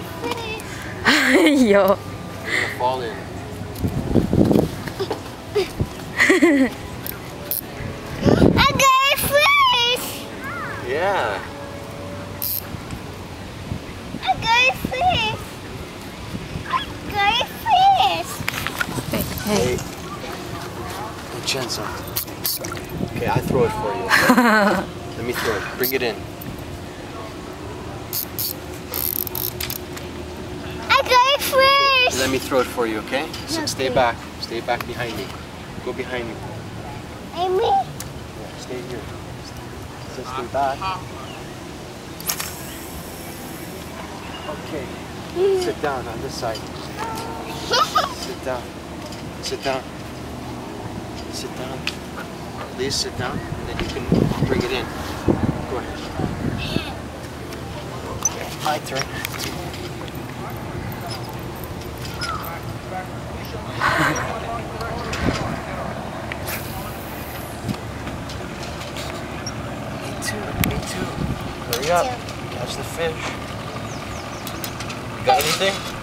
Yo. Fall in. I got fish. Yeah. I got fish. I got fish. Hey, Hey. Vincenzo. Okay, I throw it for you. Let me throw it. Bring it in. I got fish. Let me throw it for you, okay? So stay Okay. back. Stay back behind me. Go behind me. Amy. Yeah, stay here. So stay back. Okay. Mm. Sit down on this side. Sit down. Sit down. Sit down. Please sit down, and then you can bring it in. Go ahead. My turn. Too. Me too. Hurry up. Catch the fish. You got anything?